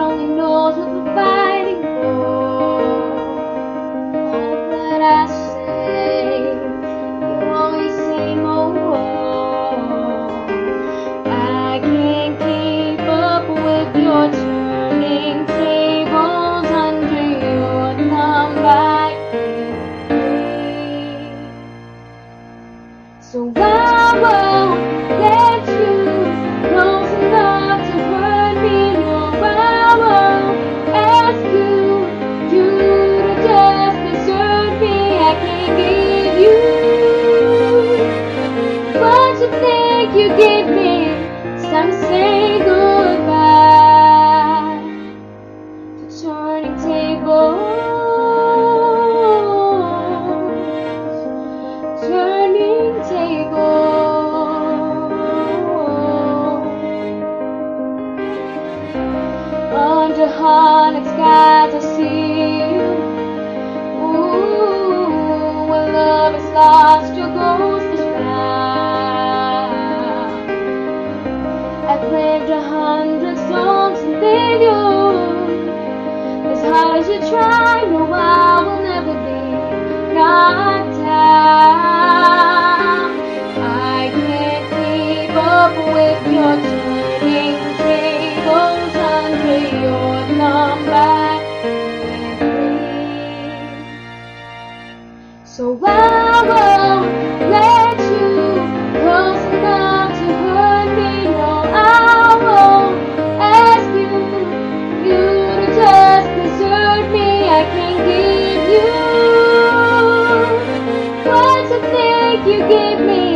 only knows Under haunted skies, I see you. Ooh, when love is lost, your ghost is found. I've lived a hundred songs and failures. As hard as you try, no, I will never be knocked you give me.